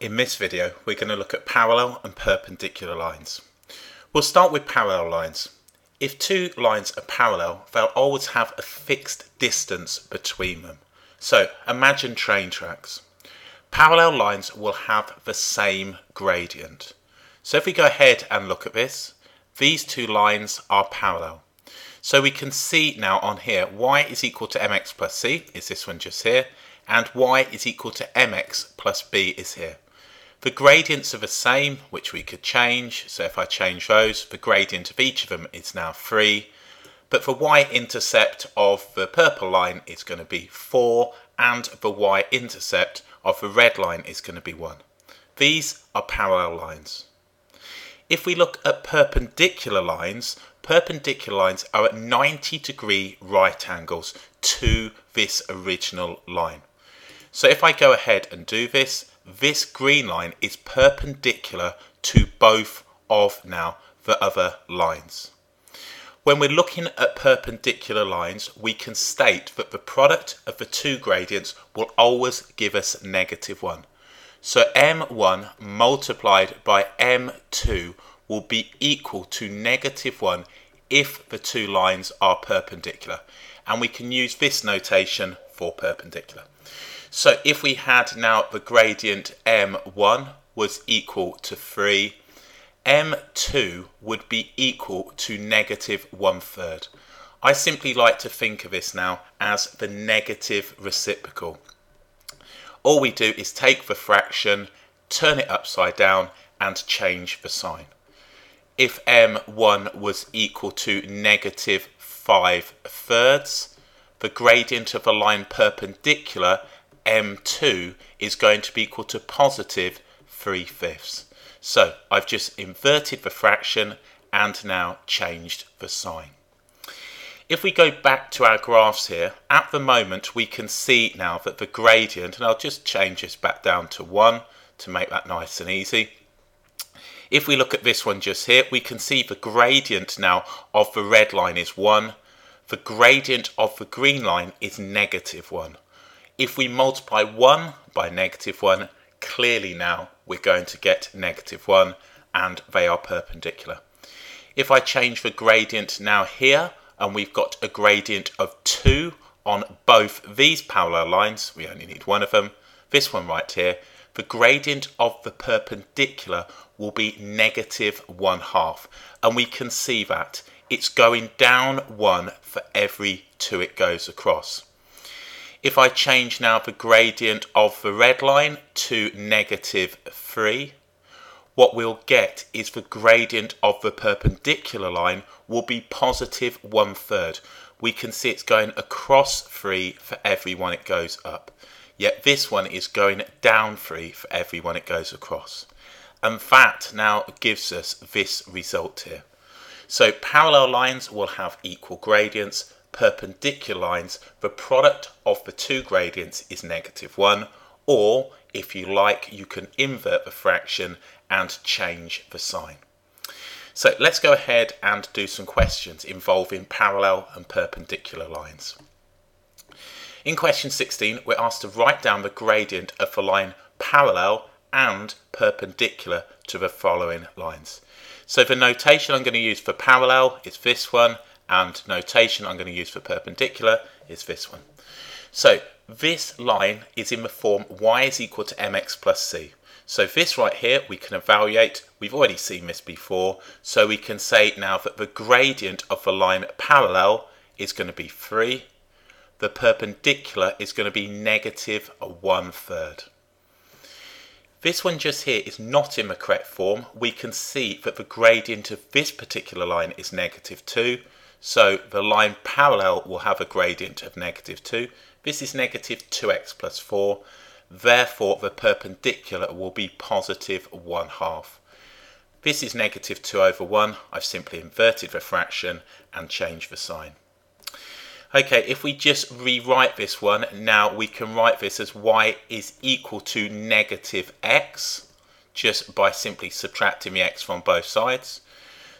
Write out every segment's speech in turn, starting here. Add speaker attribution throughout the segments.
Speaker 1: In this video we're going to look at parallel and perpendicular lines. We'll start with parallel lines. If two lines are parallel they'll always have a fixed distance between them. So imagine train tracks. Parallel lines will have the same gradient. So if we go ahead and look at this, these two lines are parallel. So we can see now on here y is equal to mx plus c, is this one just here, and y is equal to mx plus b is here. The gradients are the same, which we could change. So if I change those, the gradient of each of them is now 3. But the y-intercept of the purple line is going to be 4, and the y-intercept of the red line is going to be 1. These are parallel lines. If we look at perpendicular lines, perpendicular lines are at 90 degree right angles to this original line. So if I go ahead and do this, this green line is perpendicular to both of now the other lines. When we're looking at perpendicular lines, we can state that the product of the two gradients will always give us negative 1. So m1 multiplied by m2 will be equal to negative 1 if the two lines are perpendicular. And we can use this notation for perpendicular. So if we had now the gradient m1 was equal to 3, m2 would be equal to negative one third. I simply like to think of this now as the negative reciprocal. All we do is take the fraction, turn it upside down and change the sign. If m1 was equal to negative 5 thirds, the gradient of a line perpendicular m2 is going to be equal to positive 3 fifths. So I've just inverted the fraction and now changed the sign. If we go back to our graphs here, at the moment we can see now that the gradient, and I'll just change this back down to 1 to make that nice and easy. If we look at this one just here, we can see the gradient now of the red line is 1. The gradient of the green line is negative 1. If we multiply 1 by negative 1, clearly now we're going to get negative 1 and they are perpendicular. If I change the gradient now here and we've got a gradient of 2 on both these parallel lines, we only need one of them, this one right here, the gradient of the perpendicular will be negative 1 half. And we can see that it's going down 1 for every 2 it goes across. If I change now the gradient of the red line to negative 3, what we'll get is the gradient of the perpendicular line will be positive one third. We can see it's going across 3 for every one it goes up. Yet this one is going down 3 for every one it goes across. And that now gives us this result here. So parallel lines will have equal gradients perpendicular lines, the product of the two gradients is negative 1, or if you like, you can invert the fraction and change the sign. So let's go ahead and do some questions involving parallel and perpendicular lines. In question 16, we're asked to write down the gradient of the line parallel and perpendicular to the following lines. So the notation I'm going to use for parallel is this one, and notation I'm going to use for perpendicular is this one. So this line is in the form y is equal to mx plus c. So this right here we can evaluate, we've already seen this before, so we can say now that the gradient of the line parallel is going to be 3, the perpendicular is going to be negative 1 third. This one just here is not in the correct form. We can see that the gradient of this particular line is negative 2, so the line parallel will have a gradient of negative 2. This is negative 2x plus 4. Therefore, the perpendicular will be positive 1 half. This is negative 2 over 1. I've simply inverted the fraction and changed the sign. Okay, if we just rewrite this one, now we can write this as y is equal to negative x, just by simply subtracting the x from both sides.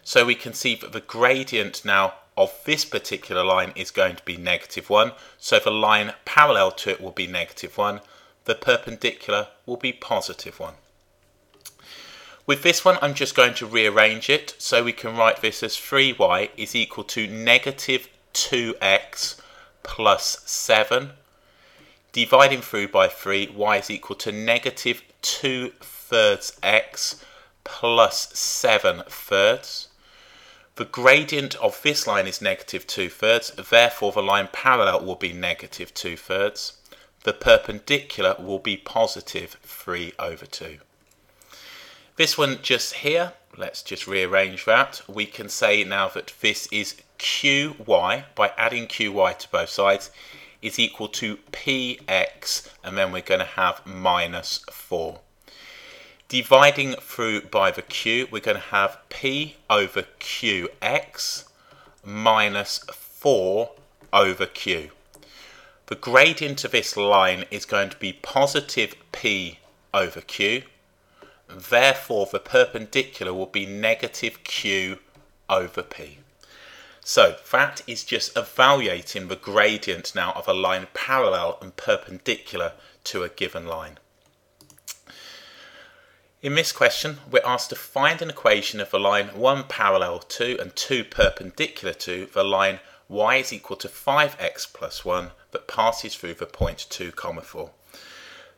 Speaker 1: So we can see that the gradient now of this particular line is going to be negative 1. So the line parallel to it will be negative 1. The perpendicular will be positive 1. With this one, I'm just going to rearrange it so we can write this as 3y is equal to negative 2x plus 7. Dividing through by 3, y is equal to negative 2 thirds x plus 7 thirds. The gradient of this line is negative 2 thirds, therefore the line parallel will be negative 2 thirds. The perpendicular will be positive 3 over 2. This one just here, let's just rearrange that. We can say now that this is qy, by adding qy to both sides, is equal to px, and then we're going to have minus 4. Dividing through by the q, we're going to have p over qx minus 4 over q. The gradient of this line is going to be positive p over q, Therefore, the perpendicular will be negative q over p. So that is just evaluating the gradient now of a line parallel and perpendicular to a given line. In this question, we're asked to find an equation of the line 1 parallel to and 2 perpendicular to the line y is equal to 5x plus 1 that passes through the point 2 comma 4.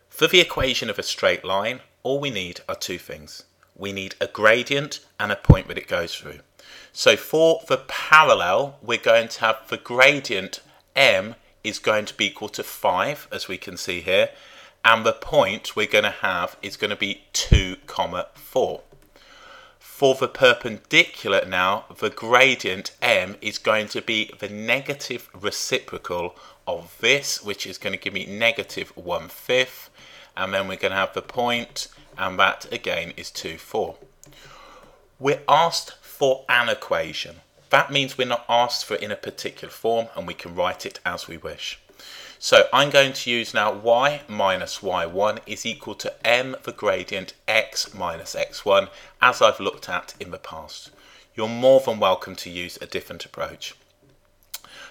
Speaker 1: For the equation of a straight line, all we need are two things. We need a gradient and a point that it goes through. So for the parallel, we're going to have the gradient m is going to be equal to 5, as we can see here, and the point we're going to have is going to be 2 comma 4. For the perpendicular now, the gradient m is going to be the negative reciprocal of this, which is going to give me negative 1 fifth, and then we're going to have the point and that again is 2 4 we're asked for an equation. That means we're not asked for it in a particular form and we can write it as we wish so I'm going to use now y minus y1 is equal to m the gradient x minus x1 as I've looked at in the past. You're more than welcome to use a different approach.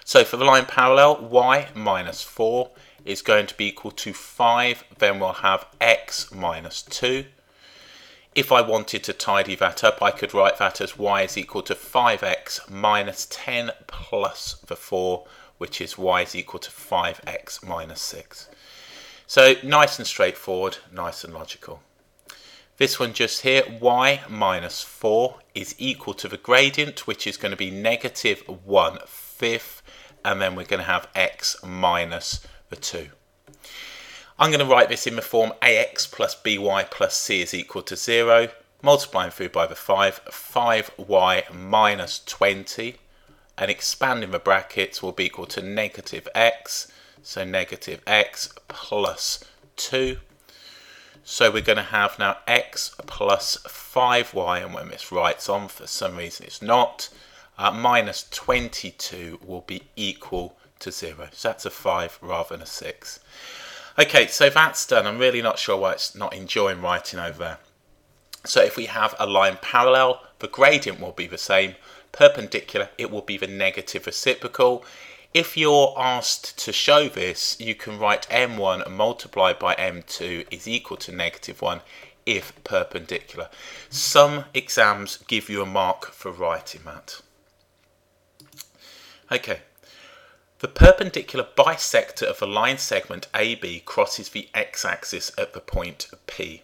Speaker 1: So for the line parallel, y minus 4 is going to be equal to 5, then we'll have x minus 2. If I wanted to tidy that up, I could write that as y is equal to 5x minus 10 plus the 4, which is y is equal to 5x minus 6. So nice and straightforward, nice and logical. This one just here, y minus 4 is equal to the gradient, which is going to be negative 1 fifth, and then we're going to have x minus the minus 2. I'm going to write this in the form ax plus by plus c is equal to 0, multiplying through by the 5, 5y minus 20, and expanding the brackets will be equal to negative x, so negative x plus 2. So we're going to have now x plus 5y, and when this writes on, for some reason it's not, uh, minus 22 will be equal to 0. So that's a 5 rather than a 6. Okay, so that's done. I'm really not sure why it's not enjoying writing over there. So if we have a line parallel, the gradient will be the same. Perpendicular, it will be the negative reciprocal. If you're asked to show this, you can write m1 multiplied by m2 is equal to negative 1 if perpendicular. Some exams give you a mark for writing that. Okay, the perpendicular bisector of the line segment AB crosses the x-axis at the point P.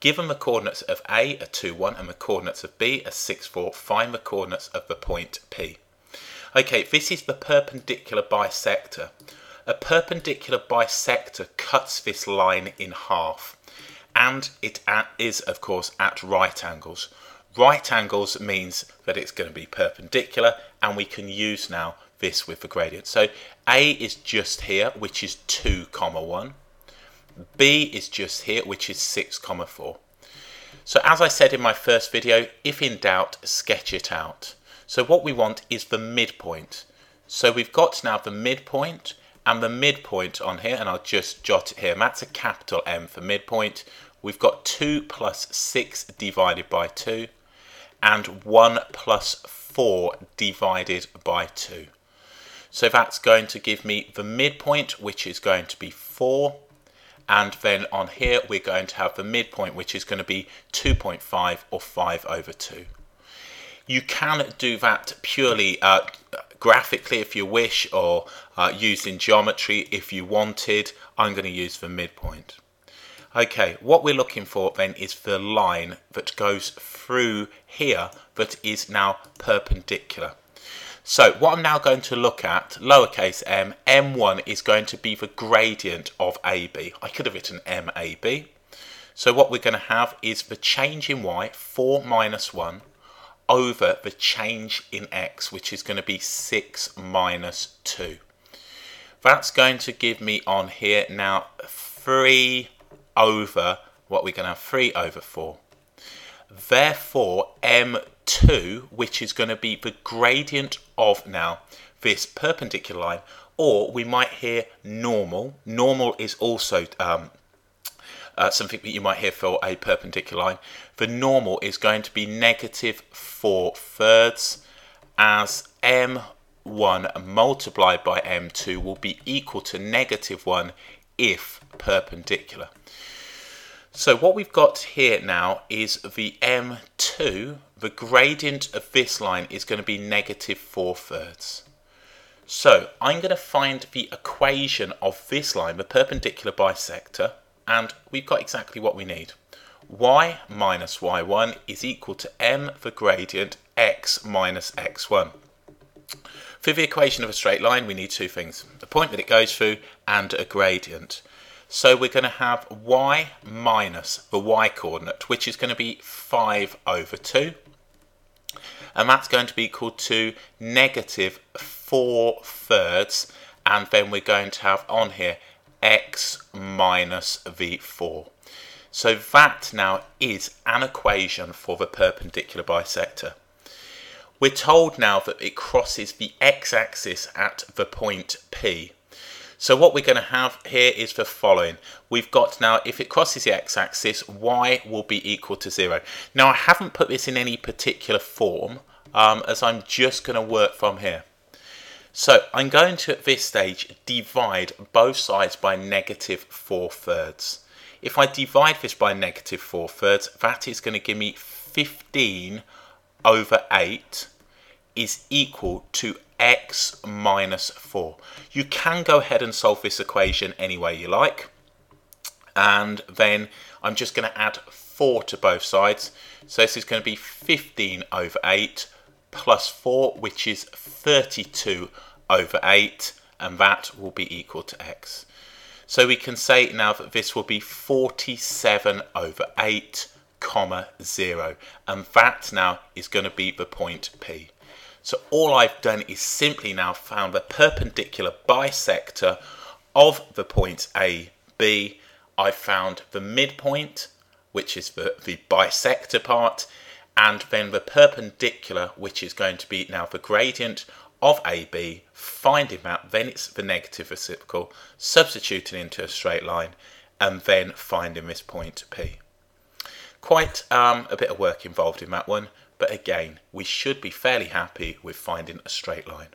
Speaker 1: Given the coordinates of A are 2, 1 and the coordinates of B are 6, 4, find the coordinates of the point P. Okay, this is the perpendicular bisector. A perpendicular bisector cuts this line in half and it is of course at right angles. Right angles means that it's going to be perpendicular and we can use now this with the gradient. So A is just here, which is 2 comma 1. B is just here, which is 6 comma 4. So as I said in my first video, if in doubt, sketch it out. So what we want is the midpoint. So we've got now the midpoint and the midpoint on here, and I'll just jot it here, and that's a capital M for midpoint. We've got 2 plus 6 divided by 2, and 1 plus 4 divided by 2. So that's going to give me the midpoint, which is going to be 4. And then on here we're going to have the midpoint which is going to be 2.5 or 5 over 2. You can do that purely uh, graphically if you wish or uh, using geometry if you wanted. I'm going to use the midpoint. Okay, what we're looking for then is the line that goes through here that is now perpendicular. So what I'm now going to look at, lowercase m, m1 is going to be the gradient of AB. I could have written MAB. So what we're going to have is the change in y, 4 minus 1, over the change in x, which is going to be 6 minus 2. That's going to give me on here now 3 over, what we're going to have, 3 over 4. Therefore, m2, which is going to be the gradient of now this perpendicular line, or we might hear normal. Normal is also um, uh, something that you might hear for a perpendicular line. The normal is going to be negative 4 thirds as m1 multiplied by m2 will be equal to negative 1 if perpendicular. So what we've got here now is the m2, the gradient of this line is going to be negative 4 thirds. So I'm going to find the equation of this line, the perpendicular bisector, and we've got exactly what we need. y minus y1 is equal to m the gradient x minus x1. For the equation of a straight line, we need two things. The point that it goes through and a gradient. So we're going to have y minus the y coordinate, which is going to be 5 over 2. And that's going to be equal to negative 4 thirds. And then we're going to have on here x minus v4. So that now is an equation for the perpendicular bisector. We're told now that it crosses the x-axis at the point P. So what we're going to have here is the following. We've got now, if it crosses the x-axis, y will be equal to 0. Now I haven't put this in any particular form, um, as I'm just going to work from here. So I'm going to, at this stage, divide both sides by negative 4 thirds. If I divide this by negative 4 thirds, that is going to give me 15 over 8 is equal to x minus 4. You can go ahead and solve this equation any way you like. And then I'm just going to add 4 to both sides. So this is going to be 15 over 8 plus 4, which is 32 over 8, and that will be equal to x. So we can say now that this will be 47 over 8, comma 0. And that now is going to be the point P. So all I've done is simply now found the perpendicular bisector of the points A, B. I've found the midpoint, which is the, the bisector part, and then the perpendicular, which is going to be now the gradient of AB, finding that, then it's the negative reciprocal, substituting into a straight line, and then finding this point P. Quite um, a bit of work involved in that one, but again, we should be fairly happy with finding a straight line.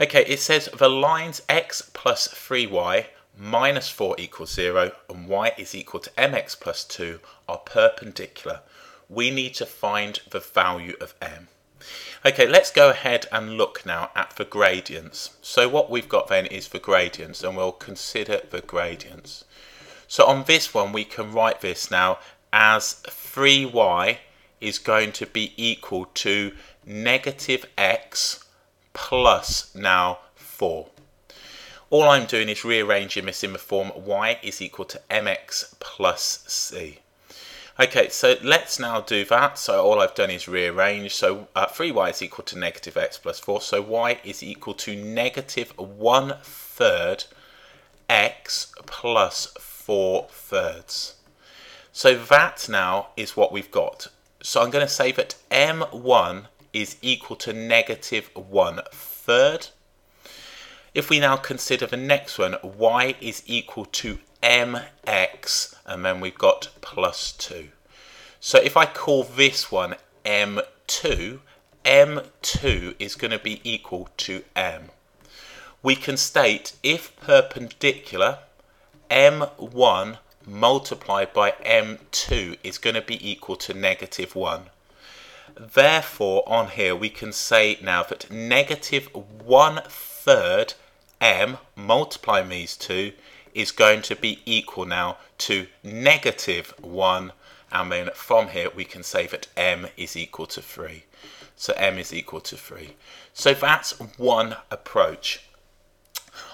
Speaker 1: Okay, it says the lines x plus 3y minus 4 equals 0 and y is equal to mx plus 2 are perpendicular. We need to find the value of m. Okay, let's go ahead and look now at the gradients. So what we've got then is the gradients and we'll consider the gradients. So on this one we can write this now as 3y is going to be equal to negative x plus now 4. All I'm doing is rearranging this in the form y is equal to mx plus c. Okay, so let's now do that. So all I've done is rearrange. So uh, 3y is equal to negative x plus 4. So y is equal to negative 1 third x plus 4 thirds. So that now is what we've got. So I'm going to say that m1 is equal to negative 1 third. If we now consider the next one, y is equal to mx, and then we've got plus 2. So if I call this one m2, m2 is going to be equal to m. We can state if perpendicular, m1 multiplied by m2 is going to be equal to negative 1. Therefore, on here we can say now that negative 1 third m multiplying these two is going to be equal now to negative 1 and then from here we can say that m is equal to 3. So m is equal to 3. So that's one approach.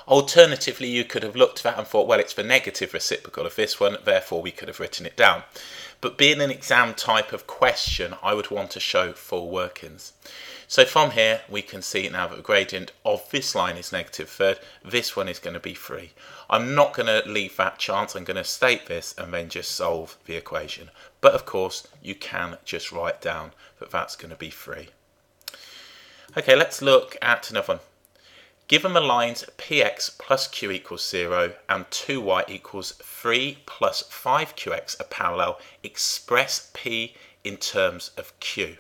Speaker 1: Alternatively, you could have looked at that and thought, well, it's the negative reciprocal of this one, therefore we could have written it down. But being an exam type of question, I would want to show full workings. So from here, we can see now that the gradient of this line is negative third, this one is going to be 3. I'm not going to leave that chance, I'm going to state this and then just solve the equation. But of course, you can just write down that that's going to be 3. Okay, let's look at another one. Given the lines px plus q equals 0 and 2y equals 3 plus 5qx are parallel, express p in terms of q.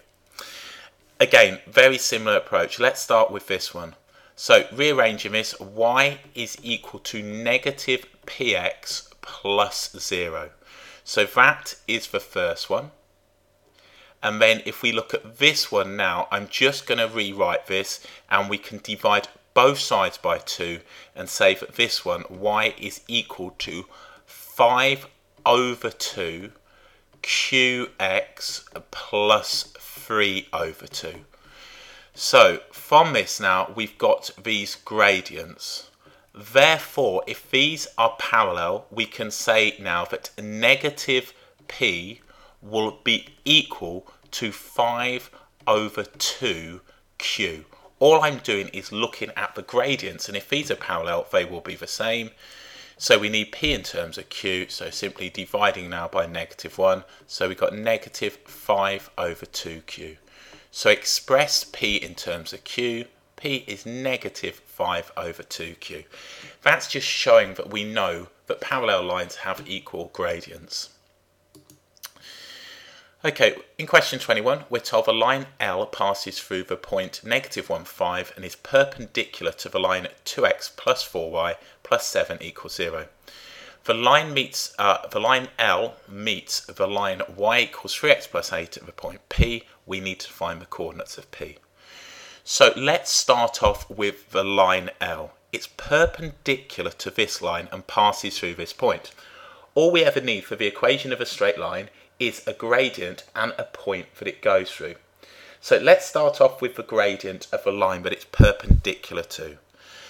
Speaker 1: Again, very similar approach. Let's start with this one. So rearranging this, y is equal to negative px plus 0. So that is the first one. And then if we look at this one now, I'm just going to rewrite this and we can divide both sides by 2 and say that this one, y is equal to 5 over 2 qx plus 3 over 2. So from this now, we've got these gradients. Therefore, if these are parallel, we can say now that negative p will be equal to 5 over 2 q all I'm doing is looking at the gradients and if these are parallel they will be the same. So we need p in terms of q so simply dividing now by negative 1 so we've got negative 5 over 2q so express p in terms of q. P is negative 5 over 2q that's just showing that we know that parallel lines have equal gradients Okay, in question 21, we're told the line L passes through the point negative 1, 5 and is perpendicular to the line 2x plus 4y plus 7 equals 0. The line meets uh, the line L meets the line y equals 3x plus 8 at the point P. We need to find the coordinates of P. So let's start off with the line L. It's perpendicular to this line and passes through this point. All we ever need for the equation of a straight line is a gradient and a point that it goes through. So let's start off with the gradient of a line that it's perpendicular to.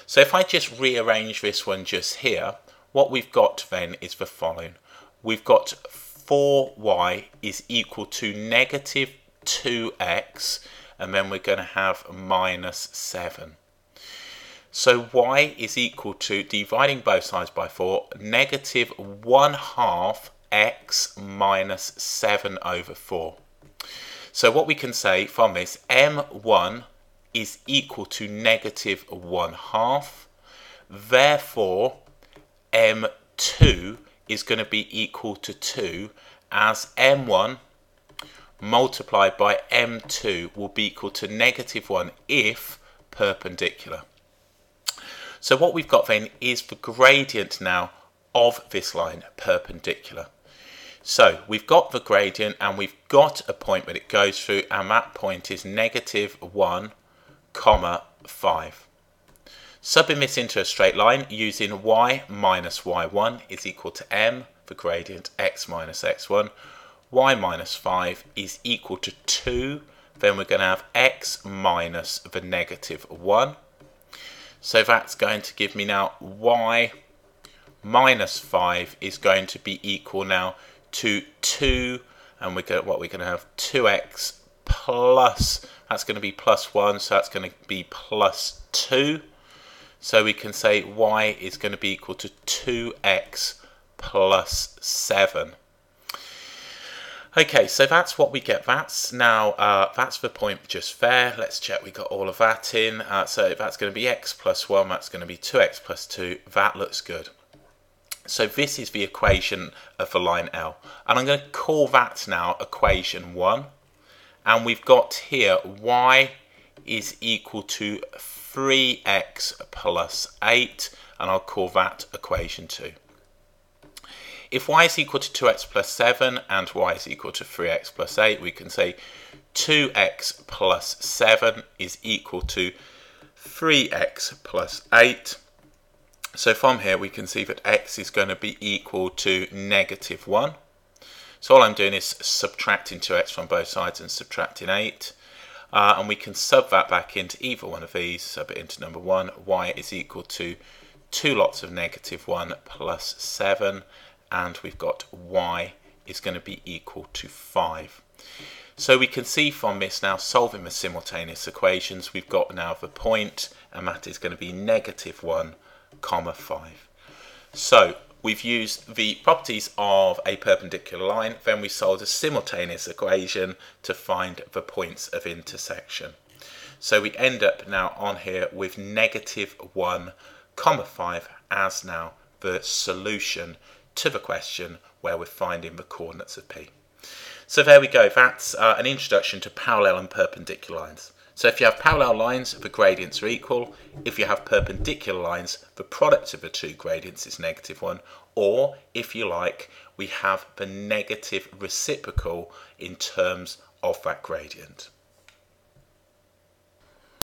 Speaker 1: So if I just rearrange this one just here, what we've got then is the following. We've got 4y is equal to negative 2x and then we're going to have minus 7. So y is equal to, dividing both sides by 4, negative 1 half x minus 7 over 4. So what we can say from this, m1 is equal to negative 1 half. Therefore, m2 is going to be equal to 2 as m1 multiplied by m2 will be equal to negative 1 if perpendicular. So what we've got then is the gradient now of this line perpendicular. So we've got the gradient and we've got a point that it goes through and that point is negative 1 comma 5. Subbing this into a straight line using y minus y1 is equal to m, the gradient x minus x1. y minus 5 is equal to 2. Then we're going to have x minus the negative 1. So that's going to give me now y minus 5 is going to be equal now to 2 and we get what we're going to have 2x plus that's going to be plus 1 so that's going to be plus 2 so we can say y is going to be equal to 2x plus 7 okay so that's what we get. That's now uh, that's the point just there. Let's check we got all of that in. Uh, so that's going to be x plus 1 that's going to be 2x plus 2 that looks good so this is the equation of the line L. And I'm going to call that now equation 1. And we've got here y is equal to 3x plus 8. And I'll call that equation 2. If y is equal to 2x plus 7 and y is equal to 3x plus 8, we can say 2x plus 7 is equal to 3x plus 8. So from here we can see that x is going to be equal to negative 1. So all I'm doing is subtracting 2x from both sides and subtracting 8. Uh, and we can sub that back into either one of these, sub it into number 1. y is equal to 2 lots of negative 1 plus 7. And we've got y is going to be equal to 5. So we can see from this now solving the simultaneous equations, we've got now the point, and that is going to be negative 1 comma 5. So we've used the properties of a perpendicular line, then we solved a simultaneous equation to find the points of intersection. So we end up now on here with negative 1 comma 5 as now the solution to the question where we're finding the coordinates of P. So there we go, that's uh, an introduction to parallel and perpendicular lines. So if you have parallel lines, the gradients are equal. If you have perpendicular lines, the product of the two gradients is negative 1. Or, if you like, we have the negative reciprocal in terms of that gradient.